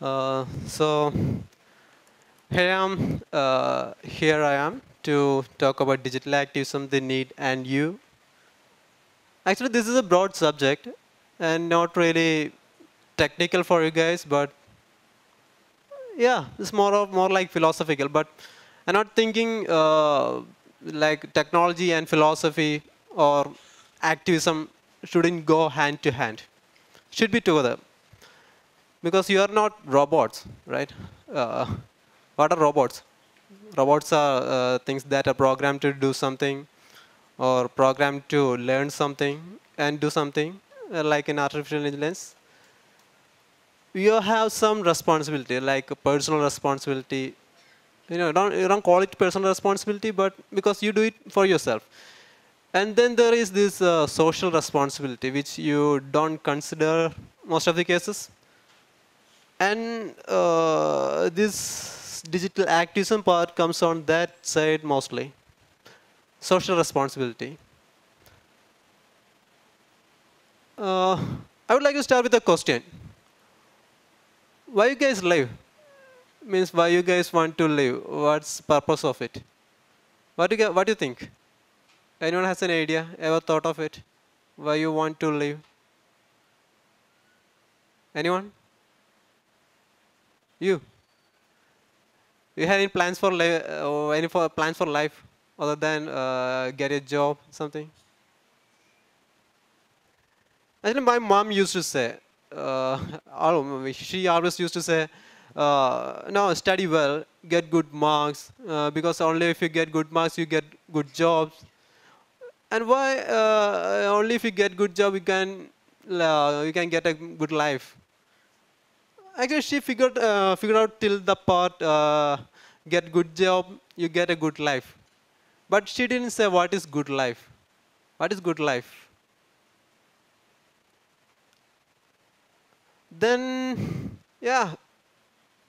Uh, so here I am. Uh, here I am to talk about digital activism, the need, and you. Actually, this is a broad subject and not really technical for you guys, but yeah, it's more of more like philosophical. But I'm not thinking uh, like technology and philosophy or activism shouldn't go hand to hand. Should be together because you are not robots, right? Uh, what are robots? Robots are uh, things that are programmed to do something or programmed to learn something and do something, uh, like in artificial intelligence. You have some responsibility, like personal responsibility. You know, don't, you don't call it personal responsibility, but because you do it for yourself. And then there is this uh, social responsibility, which you don't consider most of the cases. And uh, this digital activism part comes on that side mostly. Social responsibility. Uh, I would like to start with a question. Why you guys live? Means why you guys want to live? What's purpose of it? What do you, what do you think? Anyone has an idea? Ever thought of it? Why you want to live? Anyone? You? You have any plans for life? Uh, any for plans for life other than uh, get a job, something? Actually, my mom used to say, uh, she always used to say, uh, no, study well, get good marks, uh, because only if you get good marks, you get good jobs. And why uh, only if you get good job, you can, uh, you can get a good life. Actually, she figured, uh, figured out till the part, uh, get good job, you get a good life. But she didn't say what is good life. What is good life? then yeah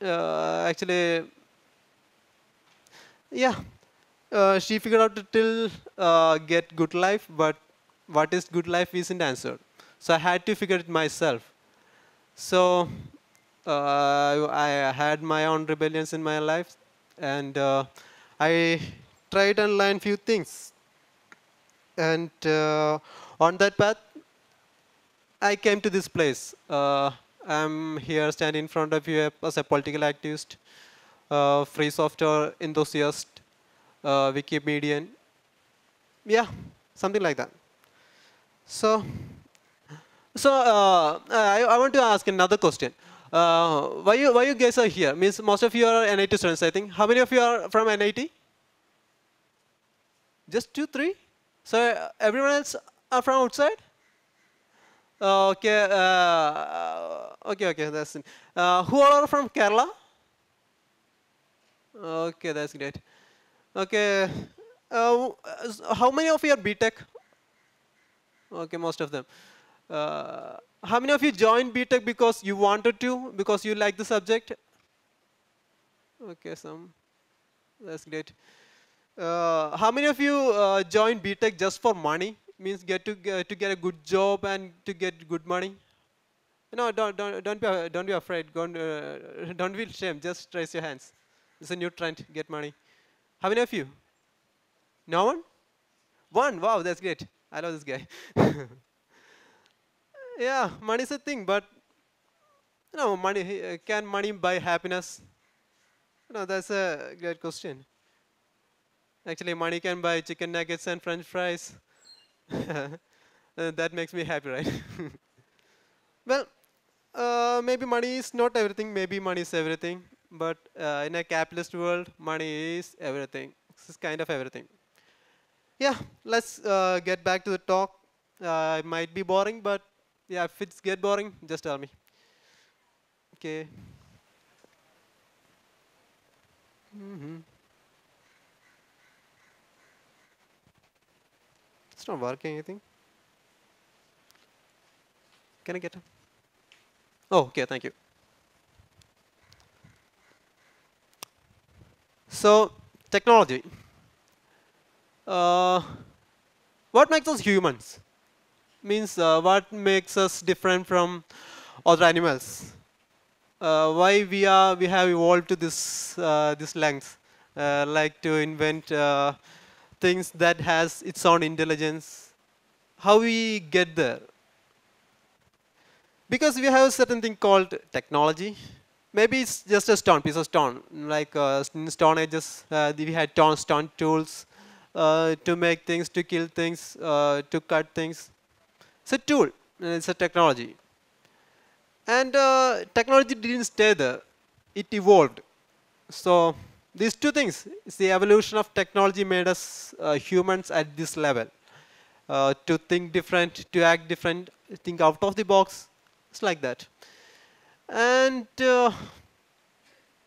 uh, actually yeah uh, she figured out till uh, get good life but what is good life isn't answered so i had to figure it myself so uh, i had my own rebellions in my life and uh, i tried and learned few things and uh, on that path i came to this place I'm here standing in front of you as a political activist, uh, free software enthusiast, uh, Wikimedian. Yeah, something like that. So, so uh, I, I want to ask another question. Uh, why you why you guys are here? Means most of you are NIT students, I think. How many of you are from NIT? Just two, three. So everyone else are from outside. Okay, uh, okay, okay, that's it. Uh, who are from Kerala? Okay, that's great. Okay, uh, how many of you are BTech? Okay, most of them. Uh, how many of you joined BTech because you wanted to, because you like the subject? Okay, some. That's great. Uh, how many of you uh, joined BTech just for money? means get to get, to get a good job and to get good money. No, don't don't don't be don't be afraid. Don't uh, don't feel shame. Just raise your hands. It's a new trend. Get money. How many of you? No one. One. Wow, that's great. I love this guy. yeah, money is a thing, but you know, money uh, can money buy happiness? You know, that's a great question. Actually, money can buy chicken nuggets and French fries. that makes me happy, right? well, uh, maybe money is not everything. Maybe money is everything. But uh, in a capitalist world, money is everything. It's kind of everything. Yeah, let's uh, get back to the talk. Uh, it might be boring, but yeah, if it's get boring, just tell me. Okay. Mm -hmm. It's not working anything. Can I get? Oh, okay, thank you. So, technology. Uh, what makes us humans? Means uh, what makes us different from other animals? uh, why we are we have evolved to this uh, this length, uh, like to invent uh, things that has its own intelligence. How we get there? Because we have a certain thing called technology. Maybe it's just a stone, piece of stone. Like uh, in Stone Ages, we had stone, stone tools to make things, to kill things, to cut things. It's a tool. It's a technology. And uh, technology didn't stay there. It evolved. So these two things, it's the evolution of technology made us uh, humans at this level. Uh, to think different, to act different, think out of the box. It's like that. And uh,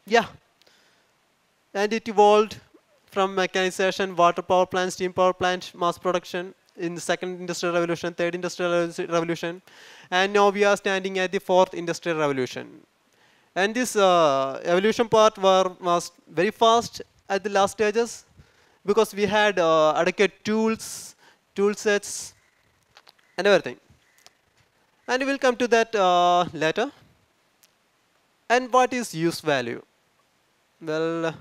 yeah, and it evolved from mechanization, water power plant, steam power plant, mass production in the second industrial revolution, third industrial revolution, and now we are standing at the fourth industrial revolution. And this uh, evolution part were, was very fast at the last stages because we had uh, adequate tools, tool sets, and everything. And we'll come to that uh, later. And what is use value? Well,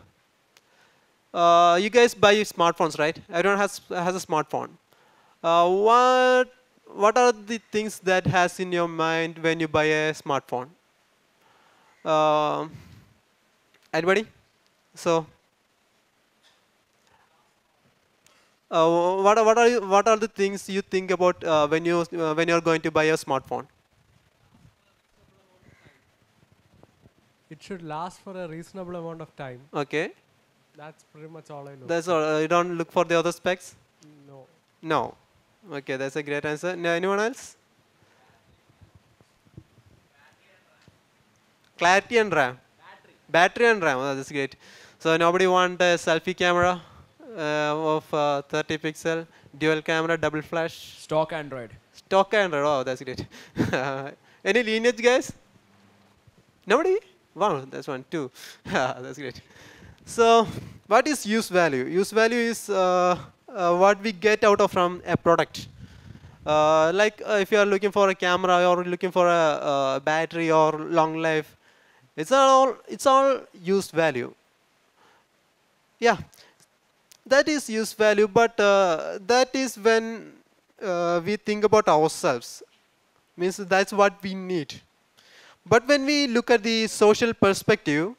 uh, you guys buy smartphones, right? Everyone has has a smartphone. Uh, what what are the things that has in your mind when you buy a smartphone? Uh, anybody? So, uh, what are, what are what are the things you think about uh, when you uh, when you are going to buy a smartphone? It should last for a reasonable amount of time. Okay, That's pretty much all I know. that's all. Uh, you don't look for the other specs. no. No. Okay, that's a great answer. No, anyone else? Clarity and RAM. Battery. Battery and RAM. Oh, that's great. So nobody want a selfie camera uh, of uh, 30 pixel, dual camera, double flash, Stock Android. stock camera. Oh, that's great. Any lineage guys? Nobody? Wow, that's one, two. that's great. So, what is use value? Use value is uh, what we get out of from a product. Uh, like uh, if you are looking for a camera or looking for a uh, battery or long life, it's all it's all use value. Yeah, that is used value, but uh, that is when uh, we think about ourselves. Means that's what we need. But when we look at the social perspective,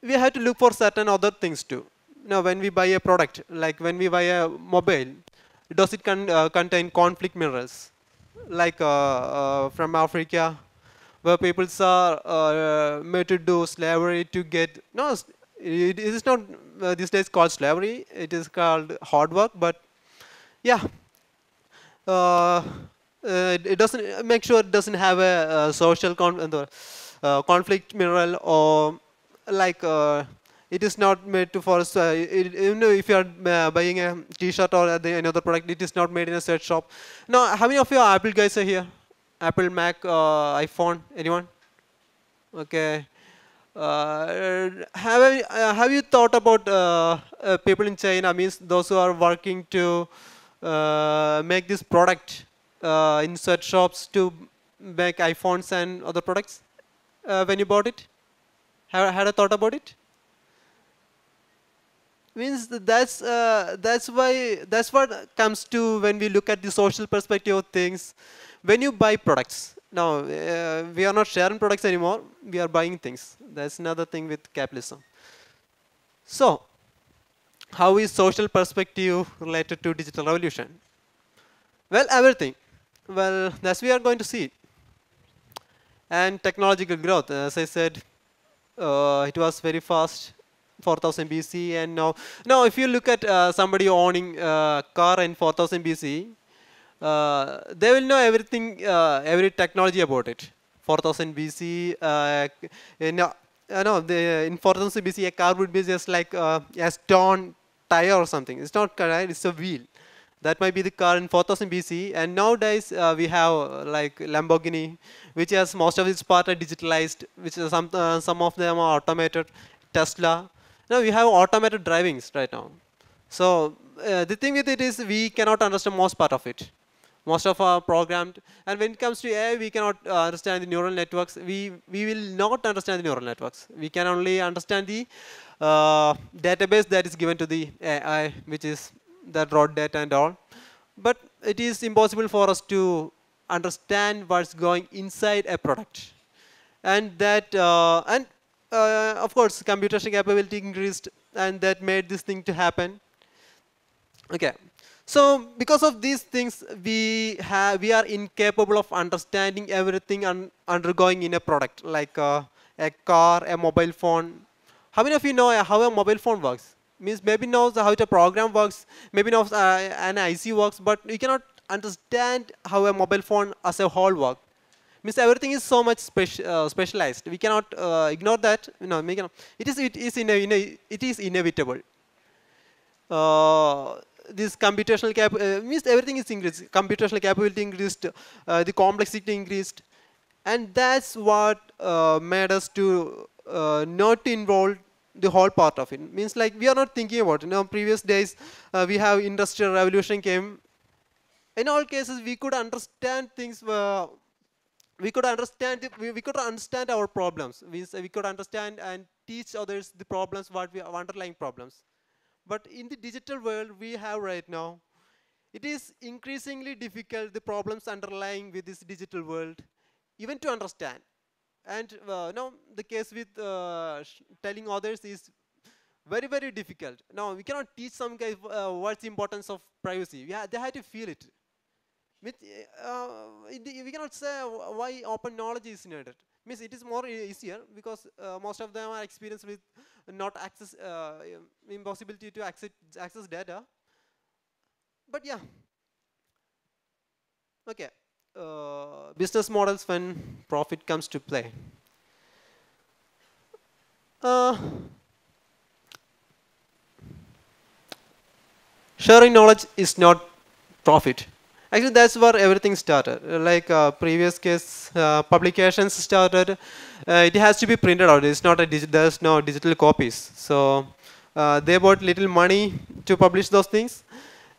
we have to look for certain other things too. Now, when we buy a product, like when we buy a mobile, does it con uh, contain conflict minerals, like uh, uh, from Africa, where people are uh, made to do slavery to get no, it, is not uh, these days called slavery. It is called hard work, but yeah, it- it doesn't make sure it doesn't have a, uh social con- conflict mineral or like uh, it is not made to for uh, it, if you are uh, buying a t-shirt or the, another product it is not made in a search shop. Now how many of you apple guys are here? Apple mac uh, iphone anyone? Okay. Uh, have, uh, have you thought about uh, uh, people in China, means those who are working to uh, make this product in search shops to make iPhones and other products? When you bought it? Have, had a thought about it? Means that's uh, that's why that's what comes to when we look at the social perspective of things. When you buy products, now uh, we are not sharing products anymore. We are buying things. That's another thing with capitalism. So, how is social perspective related to digital revolution? Well, everything. Well, that's we are going to see. And technological growth, as I said, uh, it was very fast 4000 BC and now now if you look at uh, somebody owning a car in 4000 BC uh, they will know everything uh, every technology about it. 4000 BC uh, know, uh, no, the, in 4000 BC a car would be just like uh, a stone tire or something. It's not car it's a wheel. That might be the car in 4000 BC and nowadays uh, we have uh, like Lamborghini which has most of its part are digitalized which some uh, some of them are automated Tesla now we have automated drivings right now so uh, the thing with it is we cannot understand most part of it Most of our programmed, and when it comes to AI, we cannot uh, understand the neural networks. We, we will not understand the neural networks. We can only understand the uh, database that is given to the AI, which is the raw data and all. But it is impossible for us to understand what's going inside a product. And that, uh, and uh, of course, computational capability increased, and that made this thing to happen. Okay, so because of these things, we have we are incapable of understanding everything un undergoing in a product, like uh, a car, a mobile phone. How many of you know uh, how a mobile phone works? Means maybe knows how a program works, maybe knows uh, an IC works, but you cannot understand how a mobile phone as a whole works. Means everything is so much speci uh, specialized. We cannot uh, ignore that. You know, cannot, it is it is in a, in a, it is inevitable. Uh, this computational cap uh, means everything is increased. Computational capability increased, uh, the complexity increased, and that's what uh, made us to not involve the whole part of it. Means like we are not thinking about. It. You know, previous days we have industrial revolution came. In all cases, we could understand things. Uh, we could understand. We, we could understand our problems. We, we could understand and teach others the problems, what we have underlying problems. But in the digital world we have right now, it is increasingly difficult, the problems underlying with this digital world, even to understand. And uh, now the case with uh, telling others is very, very difficult. Now we cannot teach some guys uh, what's the importance of privacy. Yeah, they have to feel it. With, uh, we cannot say why open knowledge is needed. Means it is more easier because uh, most of them are experienced with not access uh, impossibility to access access data. But yeah. Okay. Uh, business models when profit comes to play. Uh, sharing knowledge is not profit Actually, that's where everything started. Like uh, previous case, uh, publications started. Uh, it has to be printed out. It's not a there's no digital copies. So uh, they bought little money to publish those things,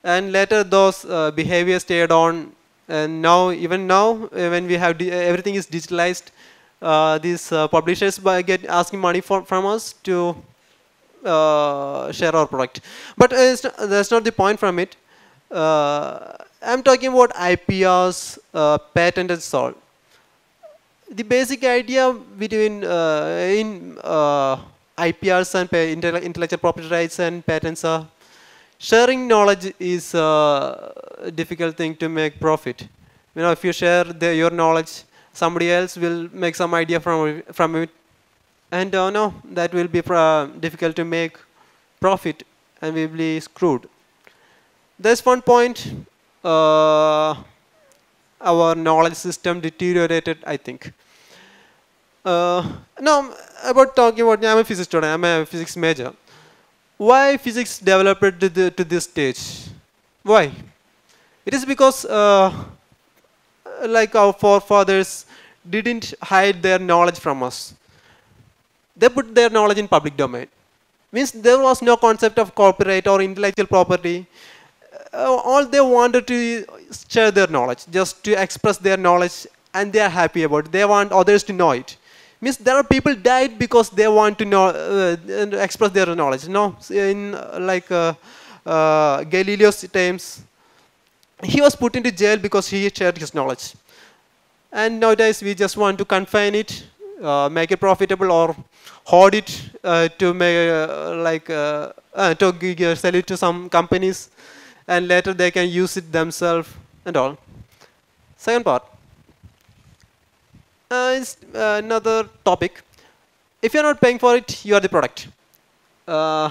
and later those uh, behaviors stayed on. And now, even now, uh, when we have everything is digitalized, these publishers by get asking money for, from us to share our product. But that's not the point from it. I'm talking about IPRs, uh, patent and salt. The basic idea between uh, in uh, IPRs and intellectual property rights and patents are sharing knowledge is a difficult thing to make profit. You know, if you share the, your knowledge, somebody else will make some idea from from it, and uh, no, that will be uh, difficult to make profit, and we will be screwed. There's one point uh, our knowledge system deteriorated, I think. Uh, now, about talking about, I'm a physics student, I'm a physics major. Why physics developed to, the, to this stage? Why? It is because uh, like our forefathers didn't hide their knowledge from us. They put their knowledge in public domain. Means there was no concept of copyright or intellectual property all they wanted to share their knowledge, just to express their knowledge, and they are happy about it. They want others to know it. Means there are people died because they want to know, uh, express their knowledge. No, in uh, like uh, uh, Galileo's times, he was put into jail because he shared his knowledge. And nowadays we just want to confine it, uh, make it profitable, or hoard it to make like to sell it to some companies and later they can use it themselves and all. Second part uh, is uh, another topic. If you're not paying for it, you are the product. Uh,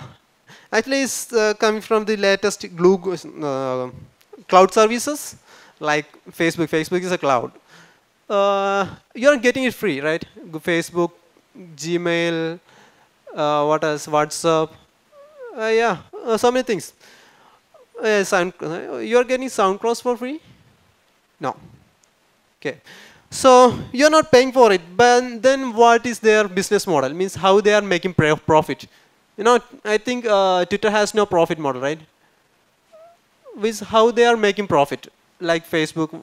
actually, it's uh, coming from the latest glue uh, cloud services like Facebook. Facebook is a cloud. You're getting it free, right? Facebook, Gmail, what else? WhatsApp. yeah, so many things uh, sound, you're getting SoundCloud for free? No. Okay. So you're not paying for it, but then what is their business model? Means how they are making profit. You know, I think uh, Twitter has no profit model, right? With how they are making profit. like Facebook.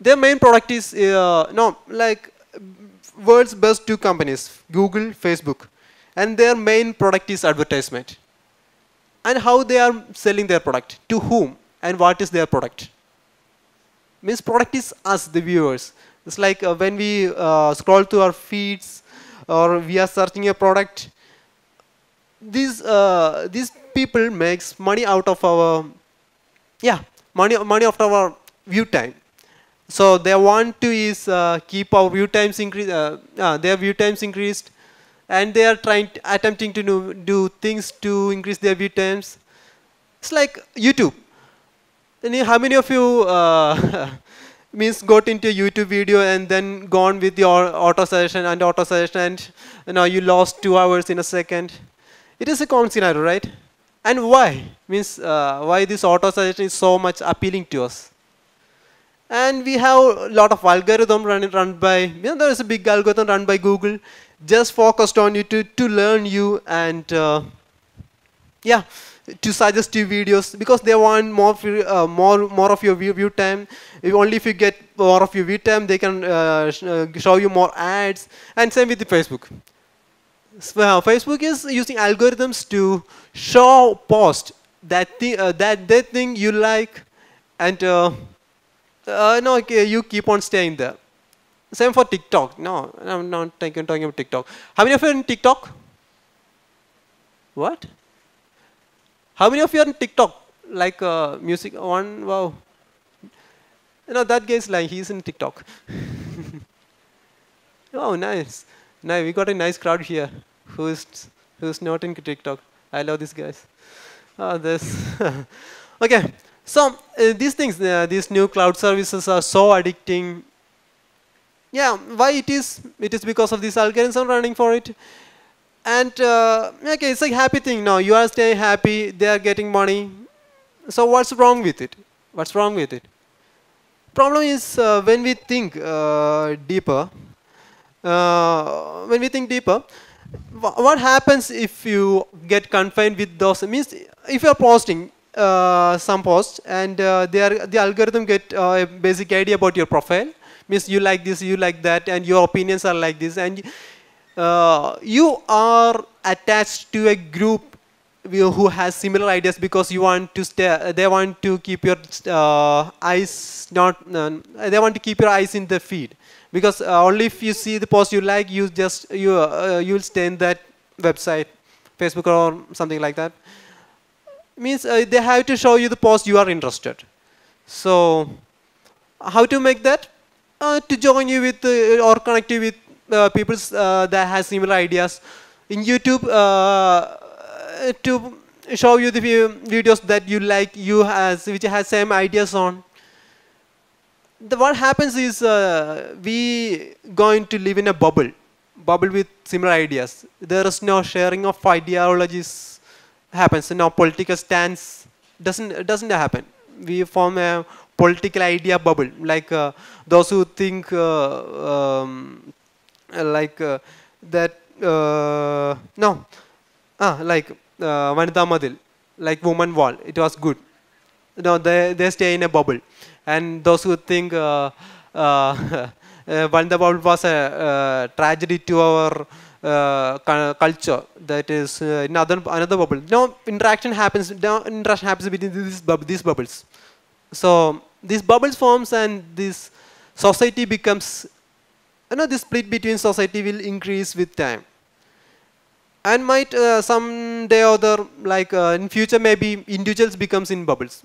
Their main product is uh, no like world's best two companies, Google, Facebook, and their main product is advertisement. And how they are selling their product to whom and what is their product? Means product is us, the viewers. It's like uh, when we uh, scroll through our feeds or we are searching a product. These uh, these people makes money out of our yeah money money after our view time so they want to is uh, keep our view times increase uh, their view times increased and they are trying attempting to do, do things to increase their view times. It's like youtube. And how many of you uh, means got into a youtube video and then gone with your auto suggestion and auto suggestion and you know you lost two hours in a second? It is a common scenario right? And why? Means uh, why this auto suggestion is so much appealing to us. And we have a lot of algorithm run, run by, you know, there is a big algorithm run by Google just focused on you to, to learn you and uh, yeah, to suggest you videos because they want more uh, more more of your view, view time. If only if you get more of your view time, they can uh, uh, show you more ads. And same with the Facebook. So, Facebook is using algorithms to show post that thing uh, that that thing you like, and uh, uh, no, you keep on staying there. Same for TikTok. No, I'm not talking, talking about TikTok. How many of you are in TikTok? What? How many of you are in TikTok? Like uh, music? One. Wow. You know that guy is like he's in TikTok. oh, nice. Now we got a nice crowd here who's who's not in TikTok. I love these guys. Oh, this. okay, so uh, these things, uh, these new cloud services are so addicting. Yeah, why it is? It is because of this algorithm running for it. And uh, okay, it's a happy thing now. You are staying happy. They are getting money. So what's wrong with it? What's wrong with it? Problem is uh, when we think uh, deeper. Uh, when we think deeper, what happens if you get confined with those means if you are posting uh, some posts and uh, are, the algorithm get uh, a basic idea about your profile means you like this you like that and your opinions are like this. And uh, you are attached to a group who has similar ideas because you want to stay they want to keep your uh, eyes not uh, they want to keep your eyes in the feed. Because uh, only if you see the post you like you just you uh, you'll stay in that website facebook or something like that. Means uh, they have to show you the post you are interested. So how to make that uh, to join you with uh, or connect you with uh, people that has similar ideas in youtube to show you the videos that you like you has which has same ideas on the, what happens is uh, we going to live in a bubble, bubble with similar ideas. There is no sharing of ideologies happens. No political stance doesn't doesn't happen. We form a political idea bubble, like uh, those who think uh, um, like uh, that. Uh, no, ah, like uh, Madil, like woman wall. It was good. No, they they stay in a bubble and those who think uh, uh, Bubble was a tragedy to our uh, culture that is uh, another another bubble. No, interaction happens. Now interaction happens between these, bub these bubbles. So these bubbles forms and this society becomes. You know, the split between society will increase with time. And might uh, someday or other, like uh, in future, maybe individuals becomes in bubbles.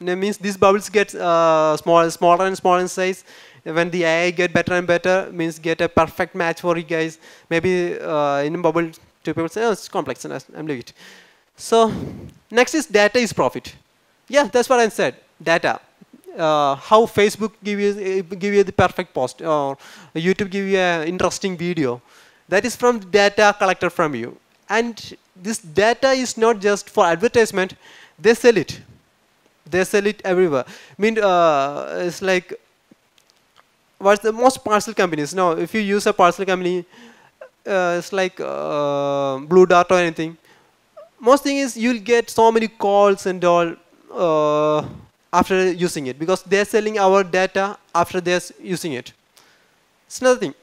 That means these bubbles get uh, small, smaller and smaller in size. When the AI get better and better, means get a perfect match for you guys. Maybe uh, in a bubble, two people say, oh, it's complex, and I'm leaving it. So next is data is profit. Yeah, that's what I said. Data. Uh, how Facebook give you give you the perfect post or YouTube give you an interesting video. That is from data collected from you. And this data is not just for advertisement. They sell it. They sell it everywhere. I mean, uh, it's like what's the most parcel companies? Now, if you use a parcel company, uh, it's like uh, Blue Dart or anything. Most thing is you'll get so many calls and all. After using it because they're selling our data after they're using it. It's another thing.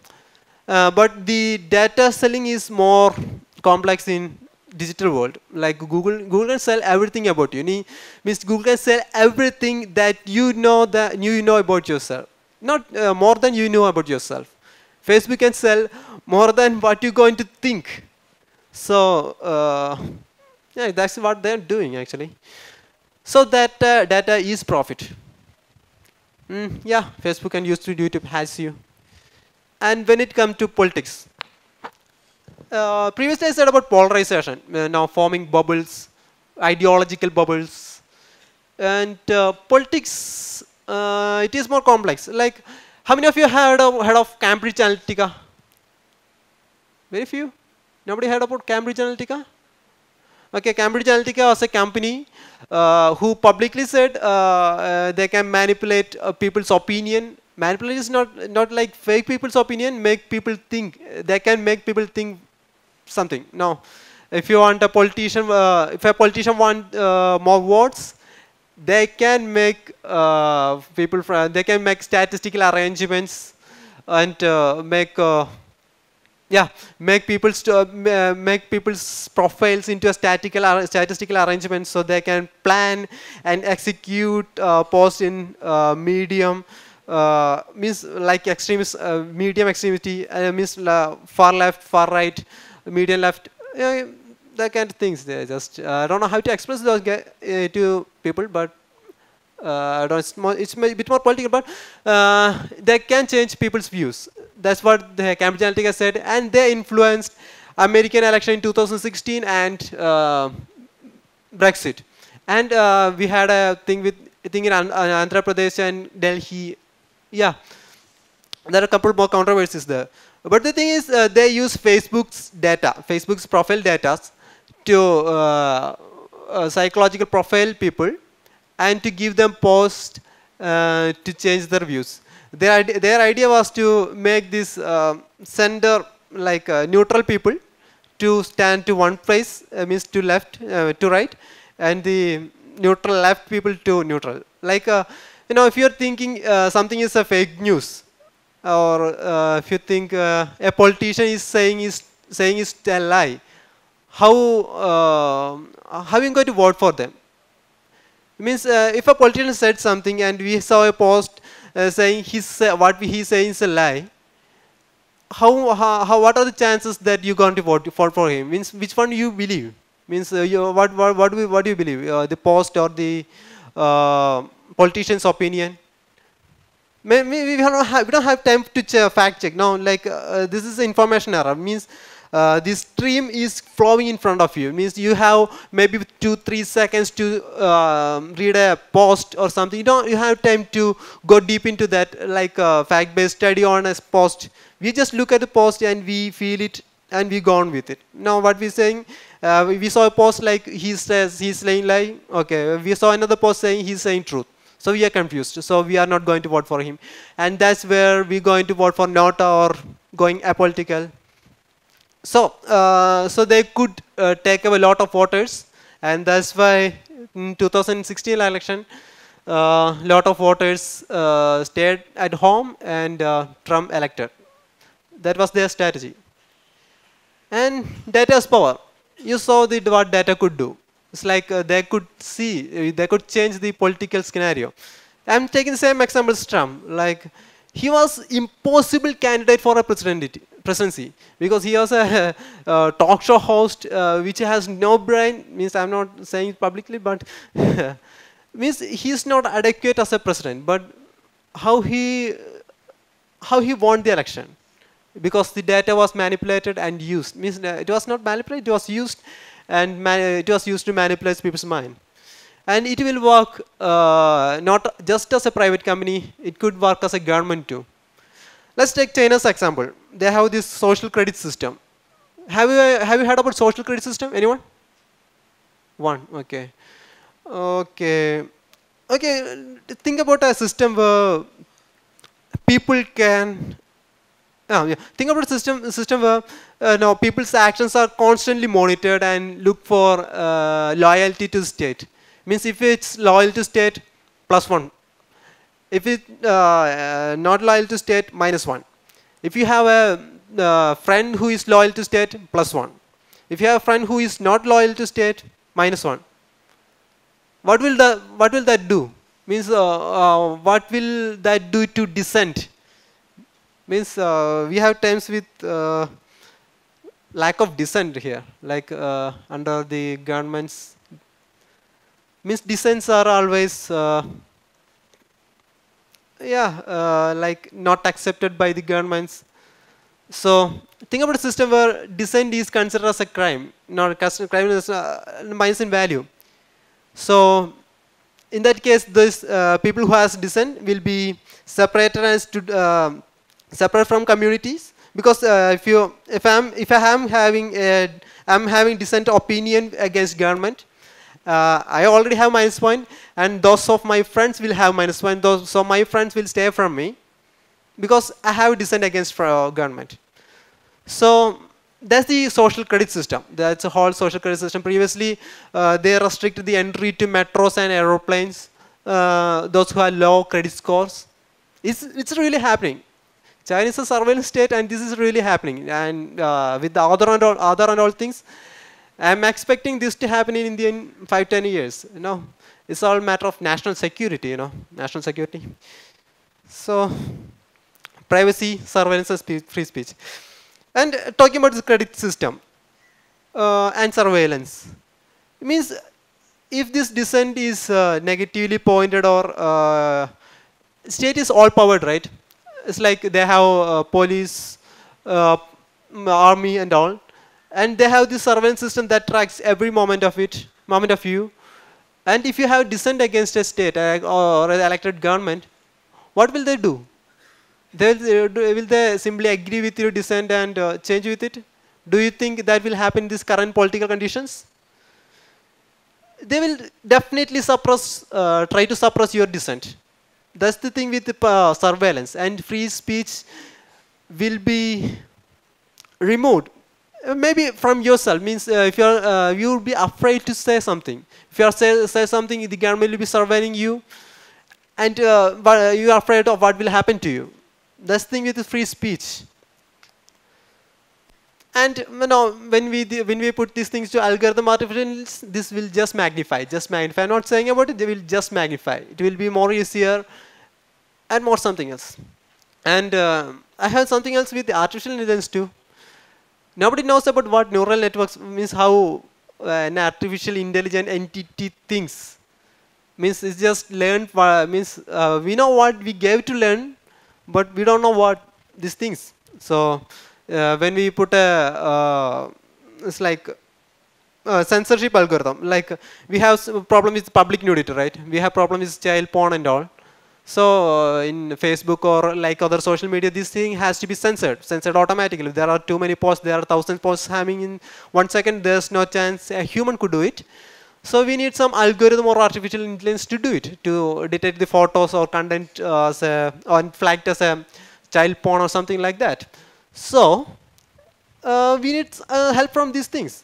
Uh, but the data selling is more complex in digital world. Like Google, Google can sell everything about you. Means Google can sell everything that you know that you know about yourself. Not uh, more than you know about yourself. Facebook can sell more than what you're going to think. So uh, yeah, that's what they're doing actually. So that uh, data is profit. Mm, yeah, Facebook and YouTube, YouTube has you. And when it comes to politics, uh, previously I said about polarization, uh, now forming bubbles, ideological bubbles, and uh, politics. Uh, it is more complex. Like, how many of you heard of, heard of Cambridge Analytica? Very few. Nobody heard about Cambridge Analytica? Okay, Cambridge Analytica was a company uh, who publicly said uh, uh, they can manipulate uh, people's opinion. Manipulate is not not like fake people's opinion. Make people think. They can make people think something. No, if you want a politician, uh, if a politician want more votes, they can make people. They can make statistical arrangements and make. Yeah make people's uh, make people's profiles into a statistical ar- statistical arrangement so they can plan and execute uh, posts in uh, medium uh, means like extremist uh, medium extremity uh, means far left far right medium left that kind of things they just i don't know how to express those to people but uh, it's, more, it's a bit more political, but uh, they can change people's views. That's what the Cambridge Analytica said, and they influenced American election in 2016 and uh, Brexit. And uh, we had a thing with thing in uh, Andhra Pradesh and Delhi. Yeah, there are a couple more controversies there. But the thing is, uh, they use Facebook's data, Facebook's profile data, to uh, uh, psychological profile people and to give them posts to change their views. Their, their idea was to make this uh, sender like uh, neutral people to stand to one place, uh, means to left, uh, to right, and the neutral left people to neutral. Like, uh, you know, if you're thinking uh, something is a fake news, or if you think a politician is saying is saying is a lie, how how are you going to vote for them? It means uh, if a politician said something and we saw a post uh, saying he's uh, what he's saying is a lie. How, how, what are the chances that you're going to vote, vote for him? Means which one you believe? Means uh, you, what, what, what, do you, what do you believe? Uh, the post or the uh, politician's opinion? We, don't have, we don't have time to fact check. Now like uh, this is information error. Means uh, this stream is flowing in front of you means you have maybe two three seconds to um, read a post or something you don't you have time to go deep into that like a fact based study on a post we just look at the post and we feel it and we go on with it now what we're saying uh, we we saw a post like he says he's saying lie okay we saw another post saying he's saying truth so we are confused. So we are not going to vote for him. And that's where we're going to vote for Nota or going apolitical. So, uh, so they could uh, take away a lot of voters. And that's why in 2016 election, a uh, lot of voters uh, stayed at home and uh, Trump elected. That was their strategy. And data is power. You saw the, what data could do. It's like uh, they could see, they could change the political scenario. I'm taking the same example as Trump. Like he was impossible candidate for a presidency, presidency because he was a, uh talk show host uh, which has no brain. Means I'm not saying it publicly, but means he's not adequate as a president. But how he how he won the election because the data was manipulated and used means uh, it was not manipulated it was used and it was used to manipulate people's mind and it will work uh, not just as a private company it could work as a government too let's take china's example. They have this social credit system. Have you have you heard about social credit system? Anyone? One. Okay. Okay. Okay think about a system where people can Oh, yeah. Think about a system, system where uh, now people's actions are constantly monitored and look for uh, loyalty to state. Means if it's loyal to state, plus 1. If it uh, uh, not loyal to state, minus 1. If you have a uh, friend who is loyal to state, plus 1. If you have a friend who is not loyal to state, minus 1. What will, the, what will that do? Means uh, uh, what will that do to dissent? Means uh, we have times with lack of dissent here, like under the governments. Means dissents are always, uh, yeah, uh, like not accepted by the governments. So think about a system where dissent is considered as a crime, not a crime is uh, minus in value. So in that case, those uh, people who has dissent will be separated and to uh, separate from communities because uh, if you if I'm if I am having a I'm having dissent opinion against government, uh, I already have minus point, and those of my friends will have minus point. Those so my friends will stay from me because I have dissent against uh, government. So that's the social credit system. That's a whole social credit system. Previously, uh, they restricted the entry to metros and aeroplanes. Uh, those who have low credit scores. It's it's really happening. China is a surveillance state, and this is really happening. And uh, with the other and all, other and all things, I'm expecting this to happen in India in five ten years. You know, it's all a matter of national security. You know, national security. So, privacy, surveillance, and free speech. And uh, talking about the credit system uh, and surveillance, it means if this dissent is uh, negatively pointed or uh, state is all powered, right? It's like they have uh, police, uh, army, and all, and they have this surveillance system that tracks every moment of it, moment of you. And if you have dissent against a state uh, or an elected government, what will they do? they will, they- will they simply agree with your dissent and uh, change with it? Do you think that will happen in these current political conditions? They will definitely suppress, uh, try to suppress your dissent. That's the thing with uh, surveillance and free speech will be removed. Maybe from yourself means uh, if you're uh, you will be afraid to say something. If you are say, say something, the government will be surveilling you, and uh, but uh, you are afraid of what will happen to you. That's the thing with free speech. And you know, when we when we put these things to algorithm artificial, this will just magnify, just magnify. I'm not saying about it; they will just magnify. It will be more easier, and more something else. And uh, I have something else with the artificial intelligence too. Nobody knows about what neural networks means. How uh, an artificial intelligent entity thinks means it's just learned. wha- Means uh, we know what we gave to learn, but we don't know what these things. So uh, when we put a, uh, it's like uh, censorship algorithm. Like uh, we have problem with public nudity, right? We have problem with child porn and all. So uh, in Facebook or like other social media, this thing has to be censored, censored automatically. If there are too many posts. There are thousand posts having in one second. There's no chance a human could do it. So we need some algorithm or artificial intelligence to do it, to detect the photos or content uh, as a, or flagged as a child porn or something like that. So uh, we need uh, help from these things.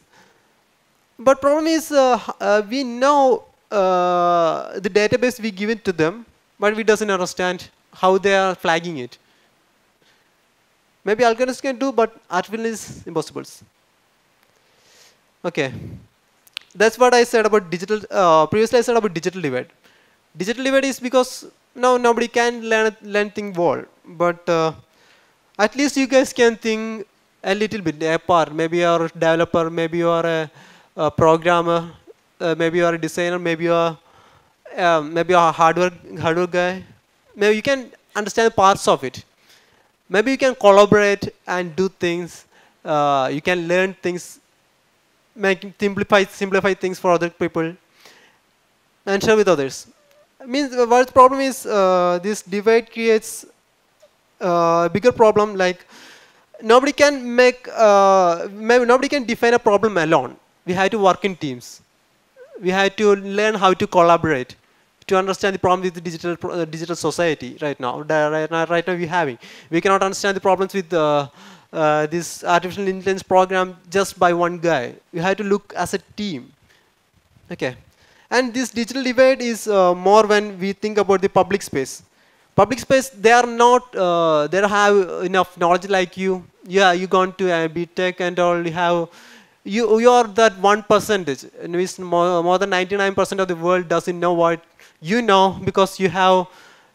But problem is uh, uh, we know uh, the database we give it to them, but we doesn't understand how they are flagging it. Maybe algorithms can do, but artificial is impossible. Okay, that's what I said about digital. Uh, previously, I said about digital divide. Digital divide is because now nobody can learn learn well, but uh, at least you guys can think a little bit apart. Maybe you're a developer, maybe you are a, a programmer, uh, maybe you are a designer, maybe you are uh, maybe you're a hardware hardware guy. Maybe you can understand parts of it. Maybe you can collaborate and do things. Uh, you can learn things, make simplify simplify things for other people, and share with others. Means uh, what the problem is uh, this divide creates uh, bigger problem like nobody can make uh, maybe nobody can define a problem alone we have to work in teams we have to learn how to collaborate to understand the problem with the digital uh, digital society right now right now right now we're having we cannot understand the problems with uh, uh, this artificial intelligence program just by one guy we have to look as a team okay And this digital divide is uh, more when we think about the public space. Public space, they are not, uh, they have enough knowledge like you. Yeah, you gone to a BTech and all, you have, you, you are that one percentage. More, more than 99% of the world doesn't know what you know because you have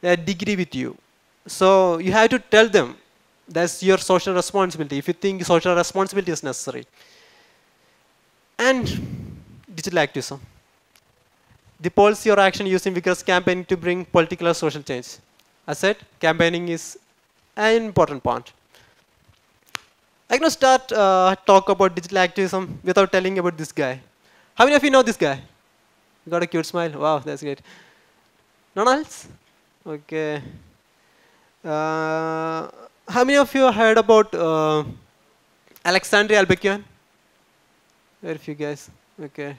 a degree with you. So you have to tell them that's your social responsibility if you think social responsibility is necessary. And digital activism. The policy or action used in vigorous campaigning to bring political or social change. I said, campaigning is an important part. Going to start uh, talk about digital activism without telling about this guy. How many of you know this guy? Got a cute smile. Wow, that's great. None else? Okay. Uh, how many of you heard about uh, Alexandria Elbakyan? Very few guys. Okay.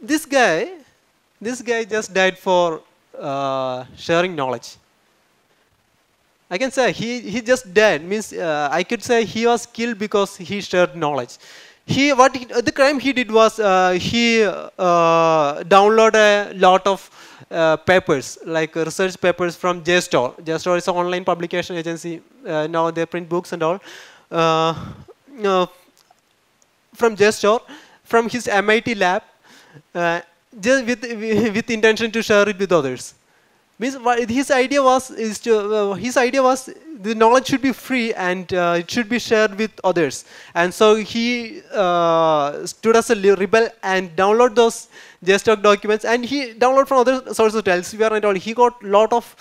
This guy, this guy just died for uh, sharing knowledge. I can say he, he just died means uh, I could say he was killed because he shared knowledge. He what he, the crime he did was uh, he uh, downloaded a lot of uh, papers like research papers from JSTOR. JSTOR is an online publication agency. Uh, now they print books and all. Uh, from JSTOR, from his MIT lab, just with with intention to share it with others means his idea was is to, uh, his idea was the knowledge should be free and uh, it should be shared with others. And so he uh, stood as a rebel and download those JSTOR documents. And he download from other sources elsewhere and all. He got a lot of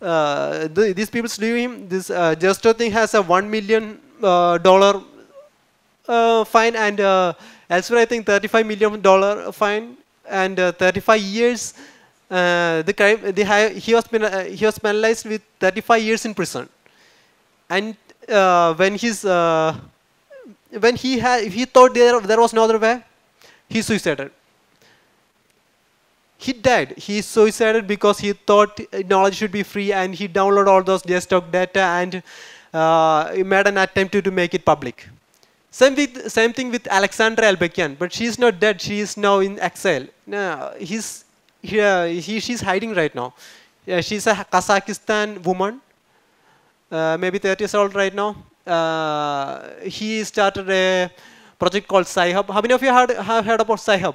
uh, the, these people slew him. This uh, JSTOR thing has a 1 million uh, dollar fine and elsewhere I think 35 million dollar fine and 35 years uh, the crime, the he was uh, he was penalized with 35 years in prison, and uh, when he's uh, when he had he thought there there was no other way, he suicided. He died. He suicided because he thought knowledge should be free, and he downloaded all those desktop data and uh, made an attempt to, to make it public. Same, with, same thing with Alexandra Elbakyan, but she is not dead. She is now in exile. No, he's here he, she's hiding right now. Yeah, she's a Kazakhstan woman, uh, maybe 30 years old right now. Uh, he started a project called Sci-Hub. How many of you heard, have heard about Sci-Hub?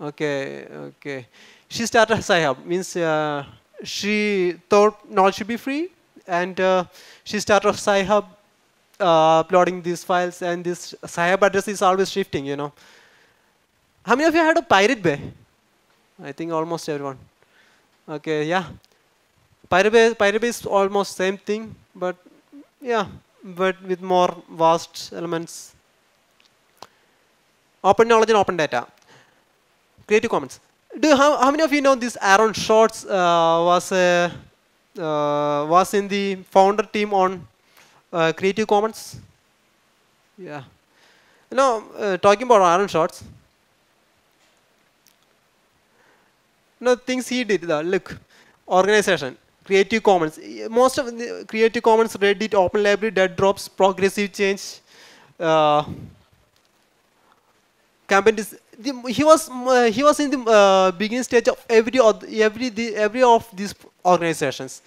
Okay, okay. She started Sci-Hub, means uh, she thought knowledge should be free, and uh, she started Sci-Hub uh, uploading these files, and this Sci-Hub address is always shifting, you know. How many of you heard of Pirate Bay? I think almost everyone. Okay, yeah. Bay, is almost same thing, but yeah, but with more vast elements. Open knowledge and open data. Creative Commons. Do how, how many of you know this Aaron Swartz uh, was uh, uh, was in the founder team on uh, Creative Commons? Yeah. Know, uh, talking about Aaron Swartz, know, things he did. Uh, look, organization, Creative Commons. Most of the Creative Commons, Reddit, Open Library, Dead Drops, Progressive Change, uh, campaign. he was uh, he was in the uh, beginning stage of every every the, every of these organizations.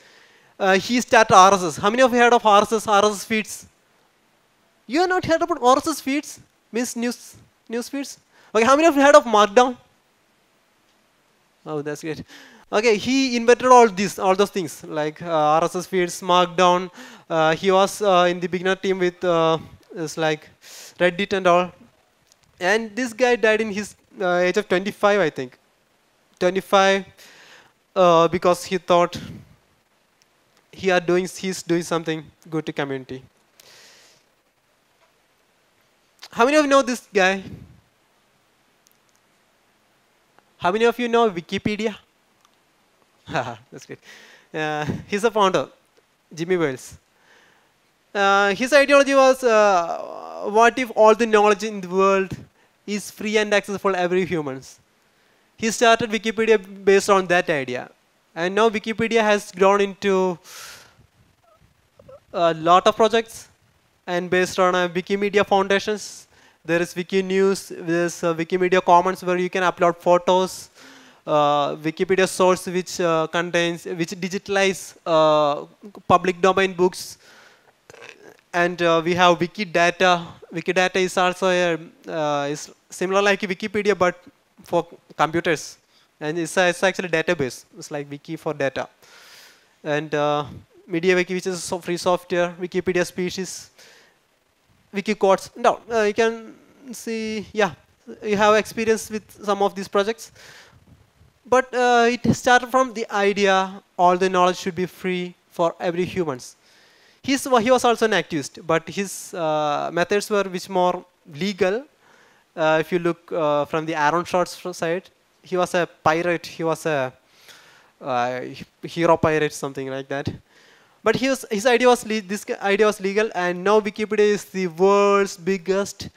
Uh, he started RSS. How many of you heard of RSS? RSS feeds. You have not heard about RSS feeds? Means news news feeds. Okay, how many of you heard of Markdown? Oh, that's great. Okay, he invented all these, all those things like uh, RSS feeds, Markdown. Uh, he was uh, in the beginner team with uh, like Reddit and all. And this guy died in his uh, age of 25, I think. 25, uh, because he thought he are doing, he's doing something good to community. How many of you know this guy? How many of you know Wikipedia? That's great. Uh, he's a founder, Jimmy Wales. Uh, his ideology was, uh, what if all the knowledge in the world is free and accessible for every humans? He started Wikipedia based on that idea. And now Wikipedia has grown into a lot of projects and based on uh, Wikimedia foundations There is Wikinews, there's uh, Wikimedia Commons where you can upload photos, uh, Wikipedia source which uh, contains, which digitalize uh, public domain books, and uh, we have Wikidata. Wikidata is also a, uh, is similar like Wikipedia but for computers, and it's, a, it's actually database. It's like Wiki for data, and MediaWiki, which is free software, Wikipedia species, Wikiquotes. No, uh, you can see, yeah, you have experience with some of these projects. But uh, it started from the idea all the knowledge should be free for every humans. He's, he was also an activist, but his uh, methods were which more legal. Uh, if you look uh, from the Aaron Swartz's side, he was a pirate. He was a uh, hero pirate, something like that. But was, his idea was this idea was legal, and now Wikipedia is the world's biggest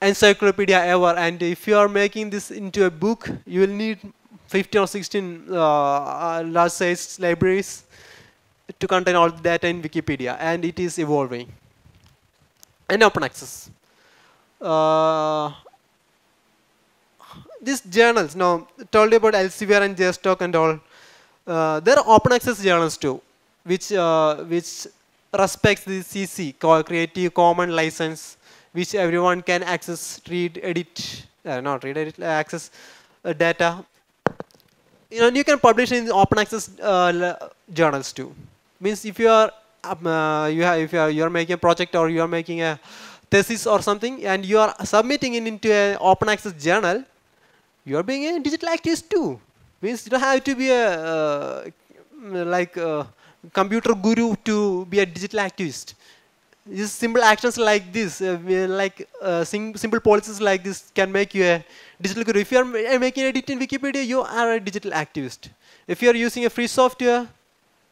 encyclopedia ever. And if you are making this into a book, you will need 15 or 16 uh, large size libraries to contain all the data in Wikipedia, and it is evolving. And open access. Uh, these journals, now told you about Elsevier and JSTOR and all, uh, there are open access journals too, which uh, which respects the CC, Creative Common license, which everyone can access, read, edit, uh, not read, edit, access uh, data. You know, you can publish in open access uh, journals too. Means if you are um, uh, you have if you are you are making a project or you are making a thesis or something and you are submitting it into an open access journal, you are being a digital activist too. Means you don't have to be a uh, like a computer guru to be a digital activist. Just simple actions like this, uh, like uh, sim simple policies like this can make you a digital guru. If you are making edit in Wikipedia, you are a digital activist. If you are using a free software,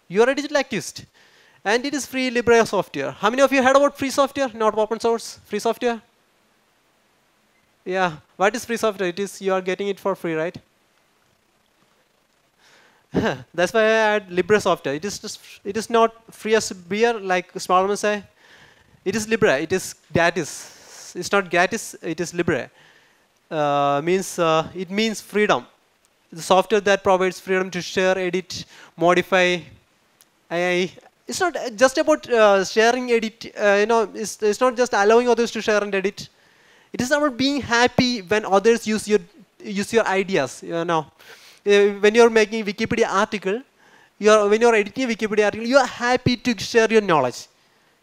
you are a digital activist. And it is free libre software. How many of you heard about free software, not open source, free software? Yeah, what is free software? It is you are getting it for free, right? That's why I add libre software. It is just it is not free as beer like Stallman say. It is libre. It is gratis. It's not gratis. It is libre. Uh, means uh, it means freedom. The software that provides freedom to share, edit, modify, I, it's not just about uh, sharing edit, uh, you know, it's, it's not just allowing others to share and edit. It is about being happy when others use your, use your ideas, you know. Uh, when you're making Wikipedia article, you're, when you're editing Wikipedia article, you are happy to share your knowledge.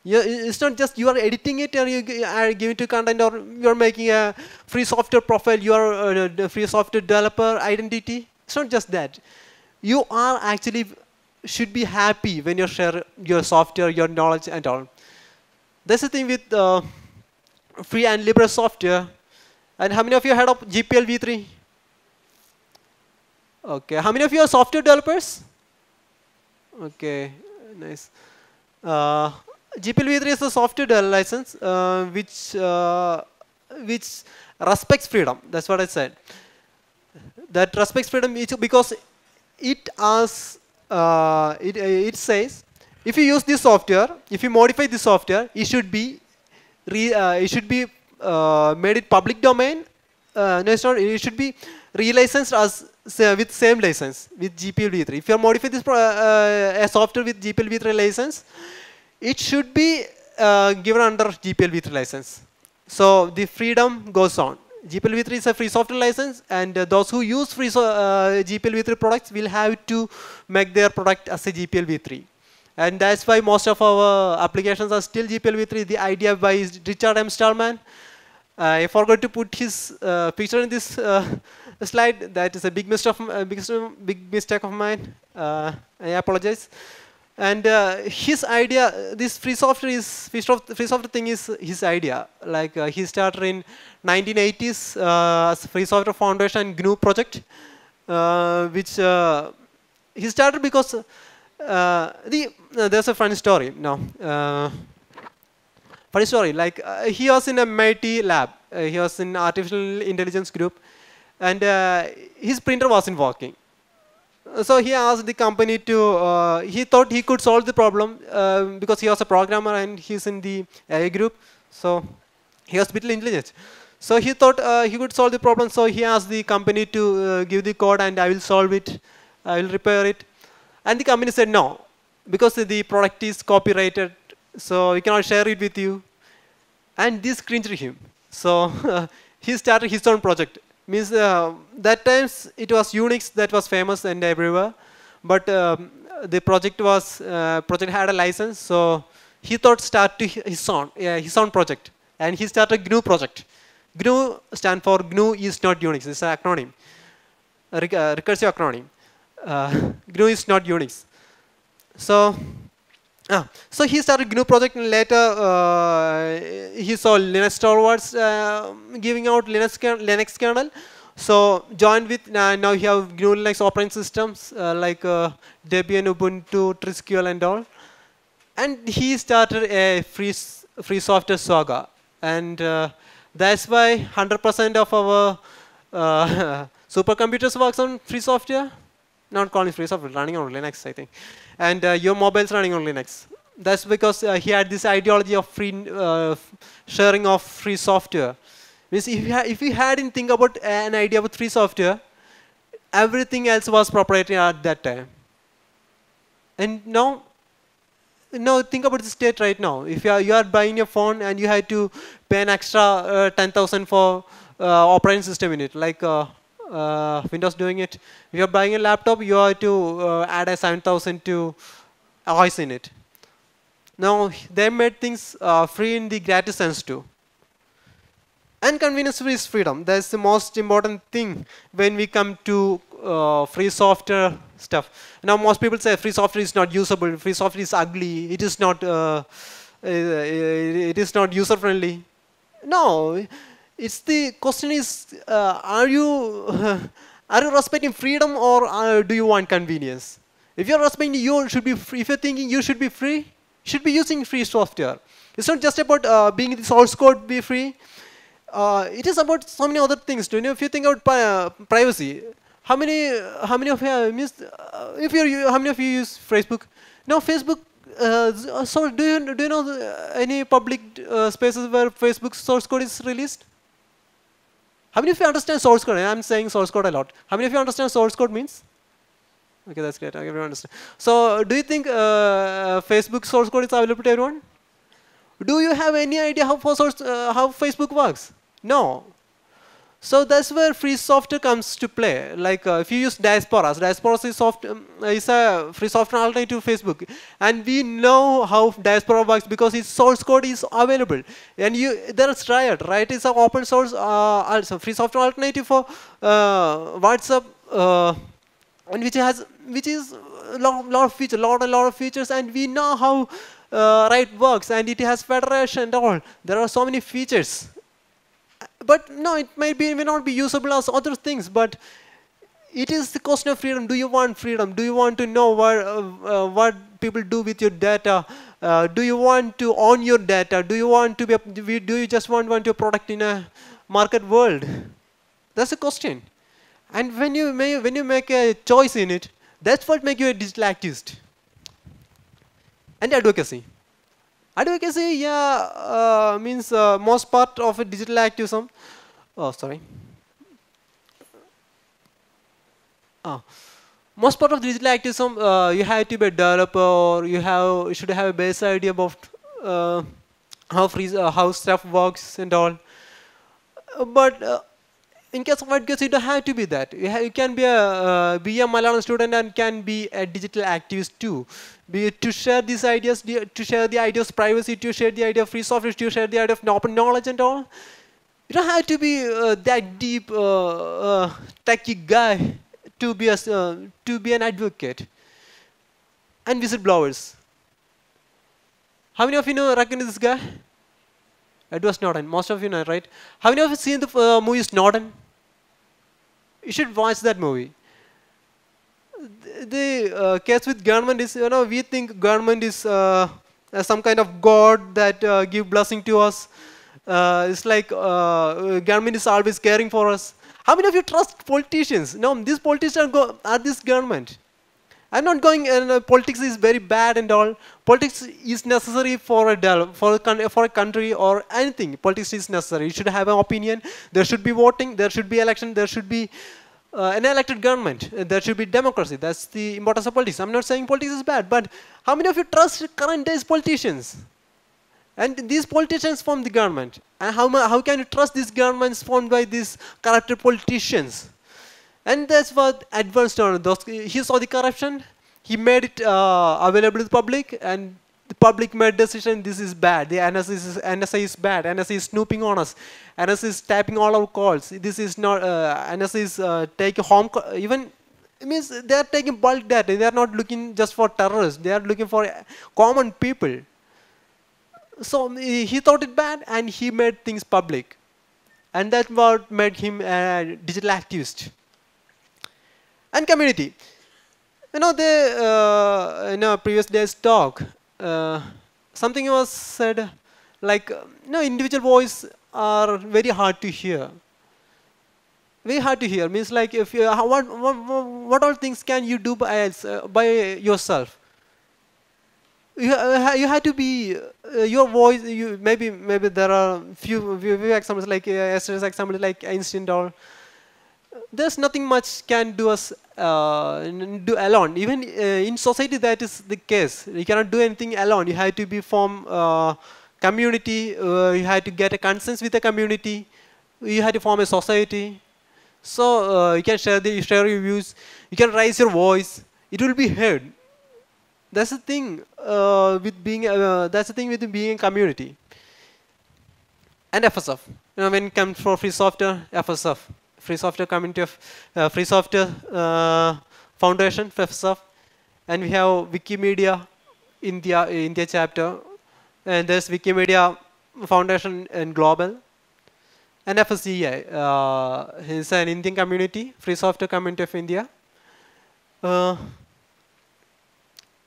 You, it's not just you are editing it or you are giving to content or you're making a free software profile, you are uh, a free software developer identity. It's not just that. You are actually should be happy when you share your software, your knowledge and all. That's the thing with uh, free and libre software. And how many of you heard of GPL v3? Okay, how many of you are software developers? Okay, nice. Uh, GPL v3 is a software license uh, which uh, which respects freedom. That's what I said. That respects freedom because it asks uh, it, uh, it says if you use this software, if you modify this software, it should be re, uh, it should be uh, made it public domain. No, it's not. It should be relicensed as with same license with GPL v3. If you modify this uh, a software with GPL v3 license, it should be given under GPL v3 license. So the freedom goes on. GPL v3 is a free software license and uh, those who use free so, uh, GPL v3 products will have to make their product as a GPL v3. And that's why most of our applications are still GPL v3. The idea by Richard M. Stallman. Uh, I forgot to put his uh, picture in this uh, slide. That is a big mistake of, big, big mistake of mine. I apologize. And uh, his idea, this free software is free software, free software thing is his idea. Like uh, he started in 1980s uh, Free Software Foundation GNU project, uh, which uh, he started because uh, the there's a funny story. No, funny story. Like he was in a MIT lab. he was in artificial intelligence group, and his printer wasn't working so he asked the company to, uh, he thought he could solve the problem uh, because he was a programmer and he's in the AI group. So he was a little intelligent. So he thought uh, he could solve the problem. So he asked the company to uh, give the code and I will solve it. I will repair it. And the company said no, because the product is copyrighted. So we cannot share it with you. And this cringed him. So he started his own project. Means uh, that times it was Unix that was famous and everywhere. But um, the project was uh, project had a license. So he thought start to his own yeah, his own project and he started GNU project. GNU stand for GNU is not Unix. It's an acronym, a rec- recursive acronym. Uh, GNU is not Unix. So, ah, so he started GNU project and later uh, he saw Linus Torvalds uh, giving out Linux, Linux kernel. So joined with uh, now you have GNU Linux operating systems uh, like uh, Debian, Ubuntu, Trisquel and all. And he started a free free software saga, and uh, that's why 100% of our supercomputers works on free software. Not calling free software, running on Linux, I think. And uh, your mobile's running on Linux. That's because uh, he had this ideology of free uh, sharing of free software. Means if you, if you hadn't think about an idea about free software, everything else was proprietary at that time. And now now think about the state right now. If you are, you are buying your phone and you have to pay an extra uh, 10,000 for uh, operating system in it, like uh, Windows doing it. If you are buying a laptop, you have to uh, add a 7,000 to OS in it. Now they made things uh, free in the gratis sense too. And convenience is freedom. That's the most important thing when we come to uh, free software stuff. Now most people say free software is not usable. Free software is ugly. It is not. Uh, uh, it is not user friendly. No, it's the question is: uh, Are you are you respecting freedom or uh, do you want convenience? If you're respecting, you should be free. If you're thinking you should be free, you should be using free software. It's not just about uh, being the source code be free. Uh, it is about so many other things. Do you know? If you think about uh, privacy, how many how many of you uh, miss, uh, if you- how many of you use Facebook? No, Facebook. Uh, so do you do you know any public uh, spaces where Facebook source code is released? How many of you understand source code? I'm saying source code a lot. How many of you understand source code means? Okay, that's great. Okay, everyone understand. So, do you think uh, Facebook source code is available to everyone? Do you have any idea how source, uh, how Facebook works? No. So that's where free software comes to play. Like uh, if you use Diasporas, Diasporas is, soft, um, is a free software alternative to Facebook, and we know how Diaspora works because its source code is available. And you there is Riot, right? It's an open source, uh, free software alternative for uh, WhatsApp, uh, and which has which is a lot, lot of features, lot a lot of features, and we know how uh, Riot works, and it has federation and all. There are so many features but no, it may be may not be usable as other things. But it is the question of freedom. Do you want freedom? Do you want to know what uh, uh, what people do with your data? Uh, do you want to own your data? Do you want to be? A, do you just want want your product in a market world? That's the question. And when you may, when you make a choice in it, that's what make you a digital activist. And advocacy. Advocacy, yeah, uh, means uh, most part of a digital activism. Oh, sorry. Oh. Most part of digital activism, uh, you have to be a developer, or you have you should have a base idea about uh, how free, uh, how stuff works and all. But uh, in case of advocacy, you don't have to be that. You, you can be a uh, be a Malayalam student and can be a digital activist too. Be to share these ideas, to share the idea of privacy, to share the idea of free software, to share the idea of open knowledge and all. You don't have to be uh, that deep uh, uh, techy guy to be a uh, to be an advocate. And whistleblowers. How many of you know recognize this guy? Edward Snowden. Most of you know, right? How many of you seen the uh, movie Snowden? You should watch that movie. The, uh, case with government is, you know, we think government is uh, some kind of god that uh, give blessing to us. Uh, it's like uh, government is always caring for us. How many of you trust politicians? No, these politicians go, are this government. I'm not going. Uh, politics is very bad and all. Politics is necessary for a for a for a country or anything. Politics is necessary. You should have an opinion. There should be voting. There should be election. There should be uh, an elected government. Uh, there should be democracy. That's the importance of politics. I'm not saying politics is bad, but how many of you trust current days politicians? And these politicians form the government. And how, how can you trust these governments formed by these corrupted politicians? And that's what Edward Snowden, those, he saw the corruption, he made it uh, available to the public, and the public made decision, this is bad, the NSA is, NSA is bad, NSA is snooping on us, NSA is tapping all our calls, this is not, uh, NSA is uh, taking home, even, it means they are taking bulk data, they are not looking just for terrorists, they are looking for uh, common people. So he he thought it bad and he made things public. And that's what made him a digital activist. And community. You know, they, uh, in a previous day's talk, uh, something was said like, uh, you know, individual voice are very hard to hear. Very hard to hear means like if you, what, what, what all things can you do by, uh, by yourself? you, uh, you had to be uh, your voice you maybe maybe there are few few, few examples like uh, yesterday's example like Einstein or there's nothing much can do us uh, do alone. Even uh, in society that is the case you cannot do anything alone. You have to be form uh, community uh, you have to get a consensus with the community. You have to form a society. So uh, you can share the share your views. You can raise your voice. It will be heard. That's the thing uh, with being that's the thing with being a community. And FSF. You know, when it comes for free software, FSF, free software community of uh, free software uh, foundation, FSF, and we have Wikimedia India India chapter, and there's Wikimedia Foundation in global, and FSCI uh, is an Indian community, free software community of India. Uh,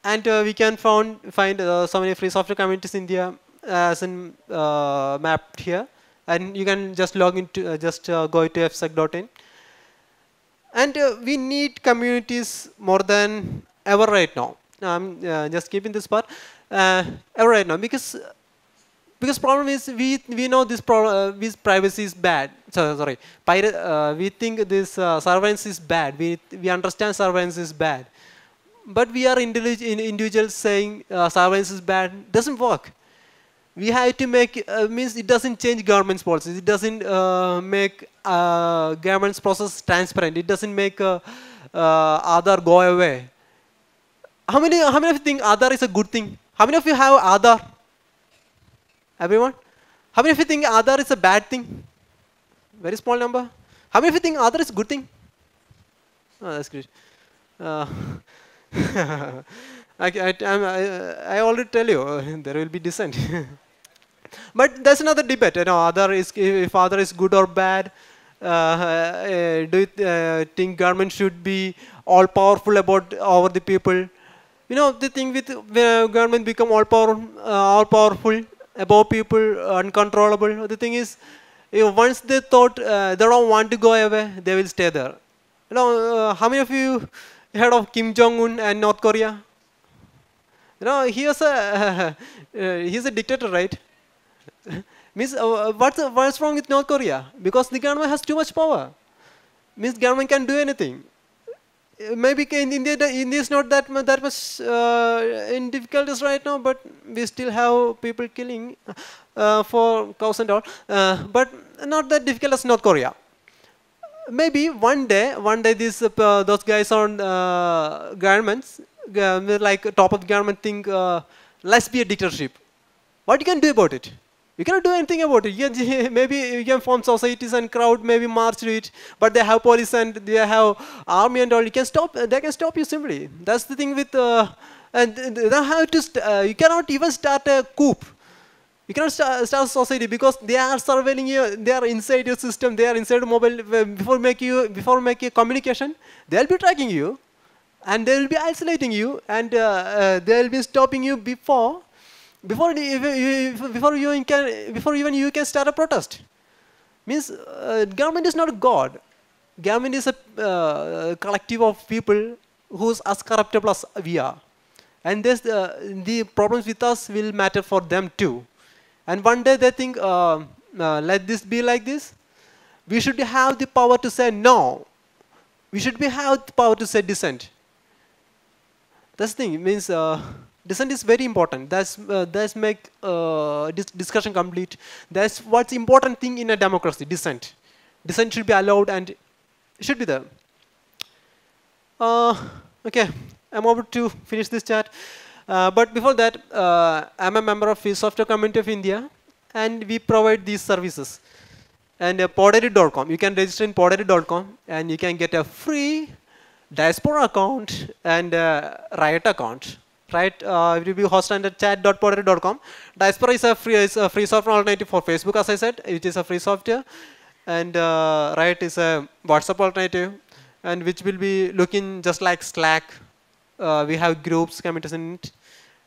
and uh, we can found, find uh, so many free software communities in India as in uh, mapped here and you can just log into uh, just uh, go to fsec.in and uh, we need communities more than ever right now. I'm uh, just keeping this part uh, ever right now because because problem is we we know this pro- uh, this privacy is bad. So, sorry. Pirate we think this surveillance is bad. We we understand surveillance is bad. But we are in- individuals saying surveillance is bad. Doesn't work we have to make uh, means it doesn't change government's policies. It doesn't uh, make uh, government's process transparent. It doesn't make uh, uh, Aadhaar go away. How many how many of you think Aadhaar is a good thing? How many of you have Aadhaar everyone? How many of you think Aadhaar is a bad thing? Very small number. How many of you think Aadhaar is a good thing? Oh that's great uh, I, I, I'm- I, I already tell you uh, there will be dissent but that's another debate you know other is if other is good or bad uh, uh, do you uh, think government should be all powerful about over the people? You know the thing with when government become all power uh, all powerful above people uncontrollable. The thing is once they thought uh, they don't want to go away they will stay there. You know uh, how many of you heard of kim jong un and north korea? You know he was a uh, he's a dictator right means uh, what's what's wrong with north korea because the government has too much power means government can do anything Uh, maybe in India, India is not that much, that much uh, in difficulties right now, but we still have people killing uh, for cows and all, uh, but not that difficult as North Korea. Maybe one day, one day these uh, those guys on uh, governments, uh, like top of government think, uh, let's be a dictatorship. What you can do about it? You cannot do anything about it. You can, maybe you can form societies and crowd maybe march to it, but they have police and they have army and all. You can stop. They can stop you simply. That's the thing with. Uh, and they have to. Uh, you cannot even start a coup. You cannot start, a society because they are surveilling you. They are inside your system. They are inside mobile. uh, Before make you before make a communication, they'll be tracking you, and they will be isolating you, and uh, uh, they will be stopping you before before before you can before even you can start a protest means uh, government is not a god government is a uh, collective of people who's as corruptible as we are. And this, uh, the problems with us will matter for them too. And one day they think, uh, uh, let this be like this. We should have the power to say no. We should be have the power to say dissent. That's the thing. It means dissent is very important. That's uh, that's make uh, this discussion complete. That's what's important thing in a democracy. Dissent. Dissent should be allowed and should be there. Uh, okay, I'm about to finish this chat. Uh, but before that, uh, I'm a member of Free Software Community of India, and we provide these services. And uh, you can register in Poddery.com, and you can get a free diaspora account and uh, Riot account. Right, uh, it will be hosted under chat.poddery.com. Diaspora is a free, is a free software alternative for Facebook, as I said, it is a free software, and uh, Riot is a WhatsApp alternative, and which will be looking just like Slack. Uh, we have groups, committees in it,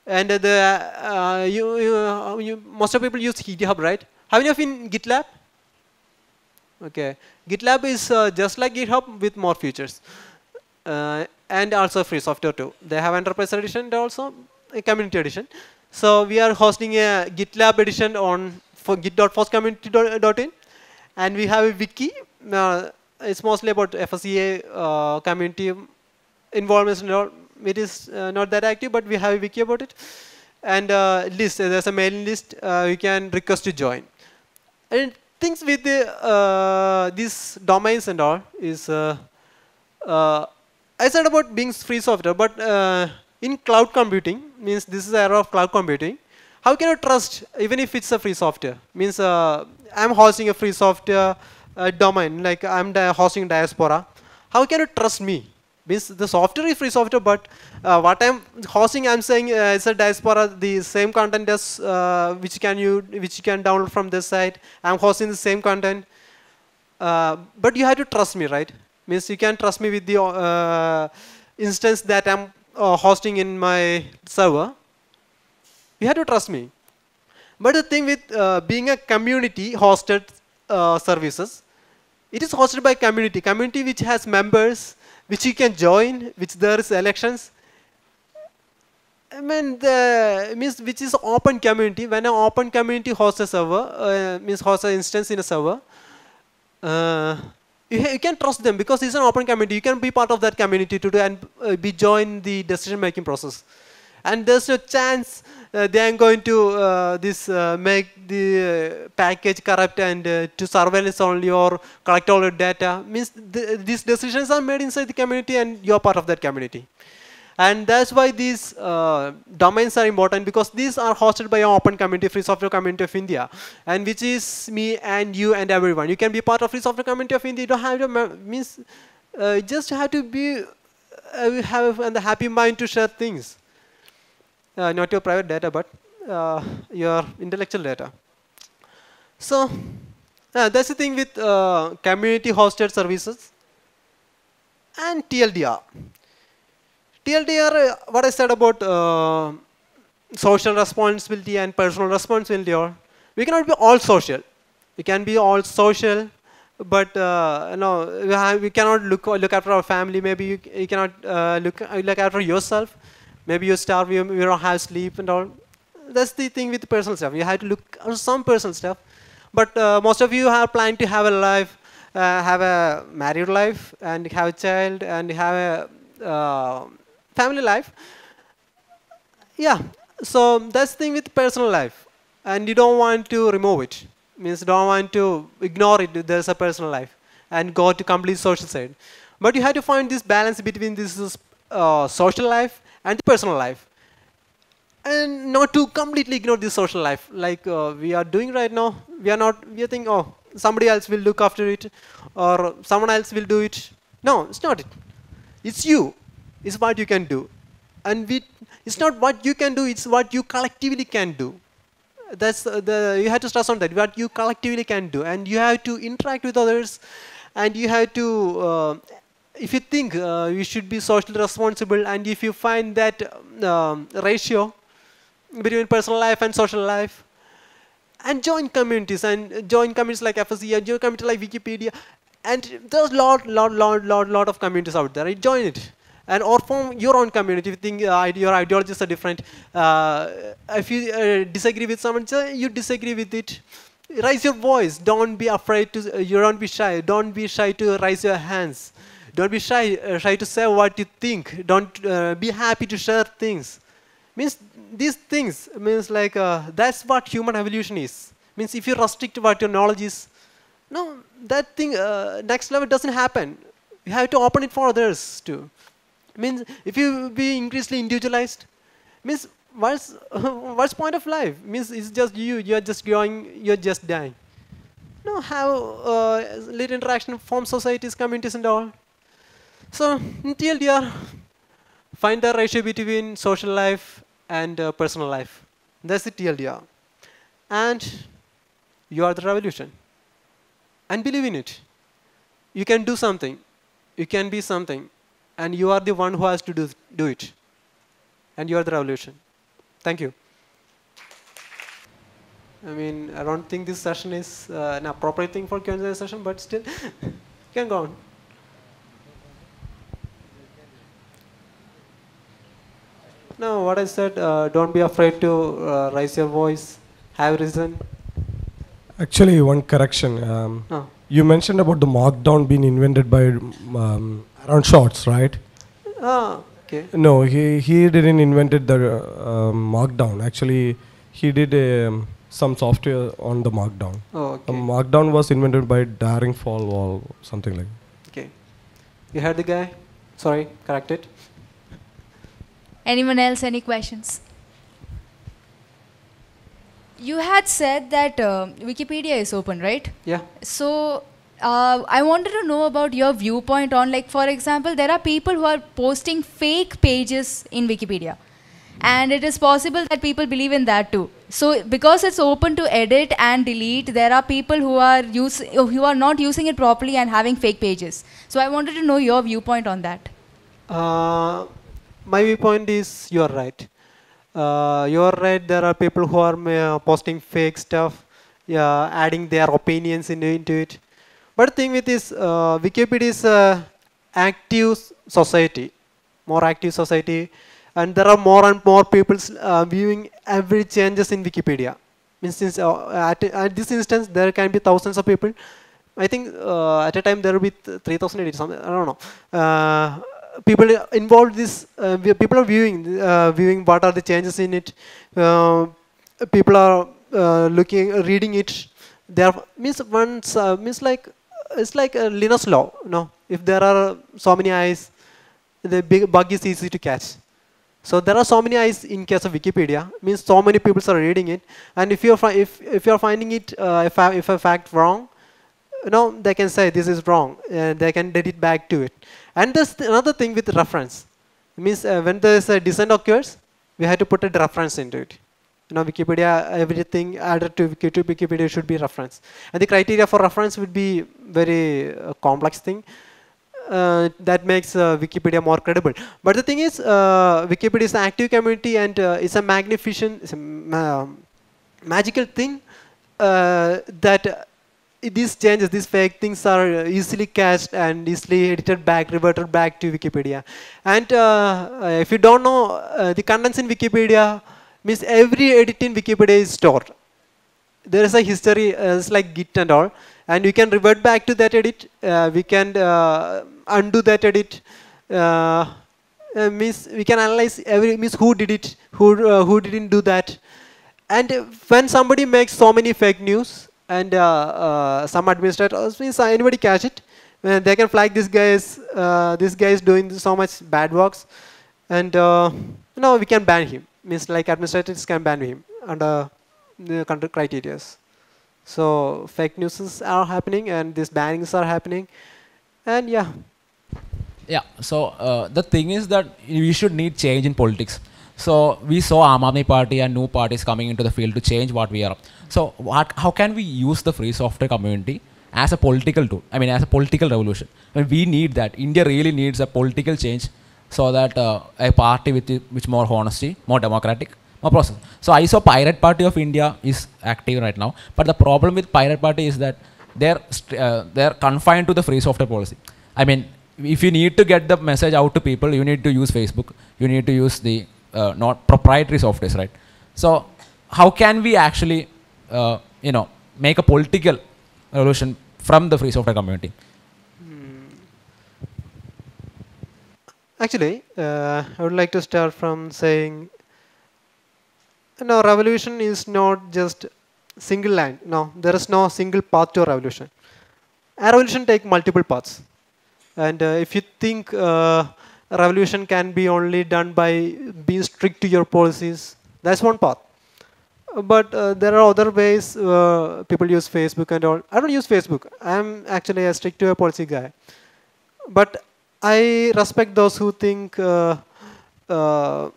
and uh, the uh, you, you, uh, you most of people use GitHub, right? Have you in GitLab? Okay, GitLab is just like GitHub with more features, and also free software too. They have enterprise edition also a community edition. So we are hosting a GitLab edition on for and we have a wiki. Uh, it's mostly about FSCA uh, community involvement. It is uh, not that active, but we have a wiki about it. And uh, list, there's a mailing list uh, you can request to join. And things with the, uh, these domains and all is, I said about being free software, but uh, in cloud computing, means this is the era of cloud computing, how can I trust even if it's a free software? Means uh, I'm hosting a free software uh, domain, like I'm hosting diaspora. How can you trust me? Means the software is free software, but uh, what I'm hosting, I'm saying uh, it's a diaspora, the same content as uh, which can you which you can download from this site. I'm hosting the same content, uh, but you have to trust me, right? Means you can trust me with the uh, instance that I'm uh, hosting in my server. You have to trust me. But the thing with uh, being a community hosted uh, services, it is hosted by community. Community which has members, which you can join, which there is elections. I mean, the means which is open community. When an open community hosts a server, uh, means hosts an instance in a server, uh, you, you can trust them because it's an open community. You can be part of that community to do and uh, be join the decision making process. And there's no chance uh, they are going to uh, this uh, make the uh, package corrupt and uh, to surveillance only or collect all the data. Means th- these decisions are made inside the community and you're part of that community. And that's why these uh, domains are important because these are hosted by an open community, Free Software Community of India, and which is me and you and everyone. You can be part of Free Software Community of India. You don't have to me- means uh, you just have to be uh, have the happy mind to share things, uh, not your private data, but uh, your intellectual data. So uh, that's the thing with community hosted services and TLDR. TLDR, what I said about uh, social responsibility and personal responsibility, or we cannot be all social. We can be all social, but uh, no, we, have, we cannot look look after our family. Maybe you, you cannot uh, look look after yourself. Maybe you starve, you, you don't have sleep and all. That's the thing with personal stuff. You have to look at some personal stuff. But uh, most of you are planning to have a life, uh, have a married life, and have a child, and have a uh, family life. Yeah, so that's the thing with personal life, and you don't want to remove it. Means don't want to ignore it. There's a personal life, and go to complete social side. But you have to find this balance between this uh, social life and personal life and not to completely ignore this social life like uh, we are doing right now we are not we are thinking oh somebody else will look after it or someone else will do it no it's not it it's you it's what you can do. And we it's not what you can do it's what you collectively can do. That's the you have to stress on that what you collectively can do. And you have to interact with others and you have to uh, if you think uh, you should be socially responsible and if you find that um, ratio between personal life and social life and join communities and join communities like FSC and join communities like Wikipedia and there's lot lot lot lot lot of communities out there right? join it and or form your own community. If you think uh, your ideologies are different, uh, if you uh, disagree with someone, you disagree with it. Raise your voice. Don't be afraid to. Uh, you don't be shy. Don't be shy to raise your hands. Don't be shy. Uh, shy to say what you think. Don't be happy to share things. Means these things means like that's what human evolution is. Means if you restrict what your knowledge is, no, that thing uh, next level doesn't happen. You have to open it for others too. Means if you be increasingly individualized, means what's what's point of life? Means it's just you. You're just growing. You're just dying. No, have uh, little interaction, form societies, communities, and all. So in TLDR, find the ratio between social life and uh, personal life. That's the TLDR. And you are the revolution. And believe in it. You can do something. You can be something. And you are the one who has to do, do it. And you are the revolution. Thank you. I mean, I don't think this session is uh, an appropriate thing for Q&A session, but still, you can go on. No, what I said, uh, don't be afraid to uh, raise your voice, have reason. Actually, one correction. Um, No. you mentioned about the markdown being invented by um, Aaron Swartz, right? Ah, okay. No, he, he didn't invented the uh, um, markdown. Actually, he did um, some software on the markdown. Oh, The okay. markdown was invented by Daring Fall or something like okay. You heard the guy? Sorry, correct it. Anyone else, any questions? You had said that uh, Wikipedia is open, right? Yeah. So uh, I wanted to know about your viewpoint on, like, for example, there are people who are posting fake pages in Wikipedia. And it is possible that people believe in that too. So because it's open to edit and delete, there are people who are use, who are not using it properly and having fake pages. So I wanted to know your viewpoint on that. Uh, my viewpoint is you are right. Uh, you are right. There are people who are uh, posting fake stuff, yeah, adding their opinions into, into it. But thing with this, uh, Wikipedia is a active society, more active society, and there are more and more people uh, viewing every changes in Wikipedia. Instance, uh, at, at this instance, there can be thousands of people. I think uh, at a time there will be 3,000 edits. something, I don't know. Uh, people involved this. Uh, people are viewing, uh, viewing what are the changes in it. Uh, people are uh, looking, reading it. There means once uh, means like it's like a Linus law. No, if there are so many eyes, the big bug is easy to catch. So there are so many eyes in case of Wikipedia. Means so many people are reading it, and if you're if if you're finding it uh, if if a fact wrong, you know they can say this is wrong, and they can edit back to it. And there's th- another thing with reference. Means uh, when there's a dissent occurs, we have to put a reference into it. You know, Wikipedia, everything added to Wikipedia should be reference. And the criteria for reference would be very uh, complex thing. Uh, that makes uh, Wikipedia more credible. But the thing is, uh, Wikipedia is an active community and uh, it's a magnificent, it's a ma- magical thing uh, that these changes, these fake things are easily cached and easily edited back, reverted back to Wikipedia. And if you don't know, the contents in Wikipedia means every edit in Wikipedia is stored. There is a history, uh, it's like Git and all, and we can revert back to that edit. Uh, we can uh, undo that edit. Uh, uh, means we can analyze every means who did it, who uh, who didn't do that, and when somebody makes so many fake news and some administrators means anybody catch it, they can flag this guy is this guy is doing so much bad works, and you we can ban him. Means like administrators can ban him under the criteria. So fake news are happening and these bannings are happening, and yeah, Yeah. So uh, the thing is that we should need change in politics. So we saw Aam Party and new parties coming into the field to change what we are. So what, how can we use the free software community as a political tool? I mean, as a political revolution. I mean, we need that. India really needs a political change so that uh, a party with which more honesty, more democratic, more process. So I saw Pirate Party of India is active right now, but the problem with Pirate Party is that they're uh, they're confined to the free software policy. I mean, if you need to get the message out to people, you need to use Facebook. You need to use the uh, not proprietary softwares, right? So how can we actually, uh, you know, make a political revolution from the free software community? Actually, uh, I would like to start from saying, no, revolution is not just single line. No, there is no single path to revolution. A revolution take multiple paths. And uh, if you think uh, revolution can be only done by being strict to your policies, that's one path. But uh, there are other ways uh, people use Facebook and all. I don't use Facebook. I'm actually a strict to a policy guy. But I respect those who think uh, uh,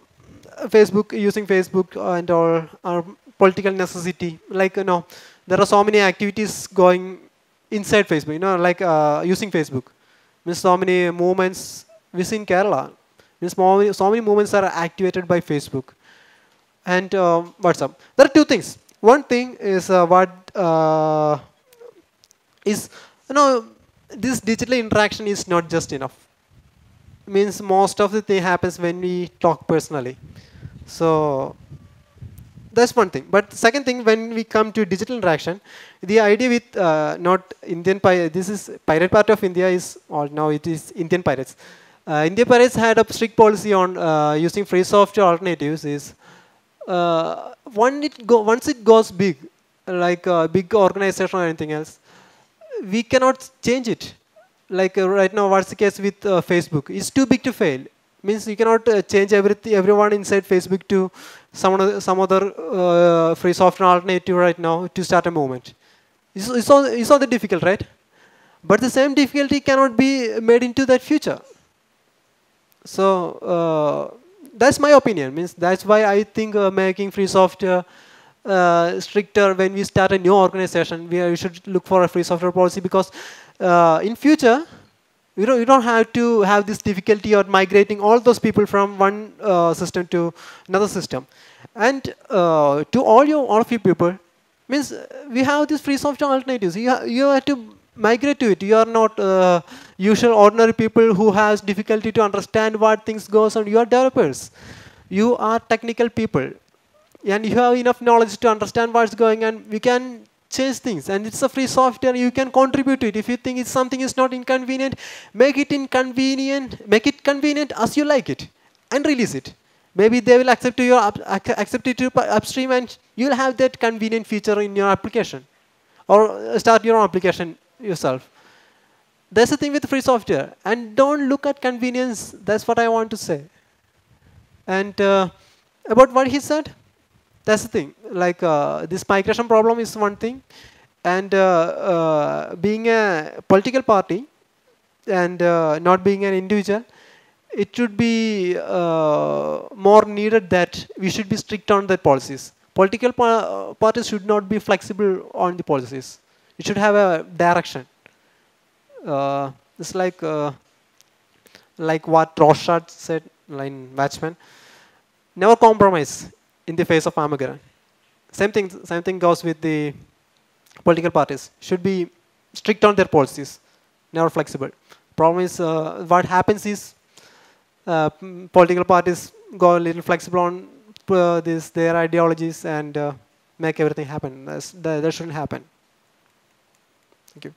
Facebook using Facebook and all are political necessity. Like you know, there are so many activities going inside Facebook. You know, like uh, using Facebook. Means so many movements. We see in Kerala. Means so many, so many movements are activated by Facebook and um, WhatsApp. There are two things. One thing is uh, what uh, is you know this digital interaction is not just enough means most of the thing happens when we talk personally. So that's one thing. But second thing, when we come to digital interaction, the idea with uh, not Indian pirate, this is pirate part of India is, or now it is Indian pirates. Uh, Indian pirates had a strict policy on uh, using free software alternatives is uh, it go, once it goes big, like a big organization or anything else, we cannot change it like uh, right now what's the case with uh, facebook? It's too big to fail. Means you cannot uh, change everything everyone inside facebook to some other, some other free software alternative right now to start a movement. It's, it's, all, it's all the difficult right? But the same difficulty cannot be made into that future. So uh, that's my opinion. Means that's why i think uh, making free software uh, stricter when we start a new organization we, we should look for a free software policy because uh, in future, you don't, you don't have to have this difficulty of migrating all those people from one uh, system to another system. And uh, to all you, all of you people, means we have these free software alternatives. You, ha you have to migrate to it. You are not uh, usual ordinary people who has difficulty to understand what things goes on. You are developers. You are technical people. And you have enough knowledge to understand what's going on. We can change things. And it's a free software. You can contribute to it. If you think it's something is not inconvenient make it inconvenient make it convenient as you like it and release it. Maybe they will accept your accept it to upstream and you'll have that convenient feature in your application or start your own application yourself. That's the thing with free software. And don't look at convenience. That's what i want to say. And uh, about what he said that's the thing. Like uh, this migration problem is one thing, and uh, uh, being a political party and uh, not being an individual, it should be uh, more needed that we should be strict on the policies. Political pa parties should not be flexible on the policies. It should have a direction. Uh, it's like like what Rorschach said in Watchmen. Never compromise in the face of Armageddon. Same thing, same thing goes with the political parties. Should be strict on their policies, never flexible. Problem is, uh, what happens is uh, political parties go a little flexible on uh, this, their ideologies and uh, make everything happen. That's, that, that shouldn't happen. Thank you.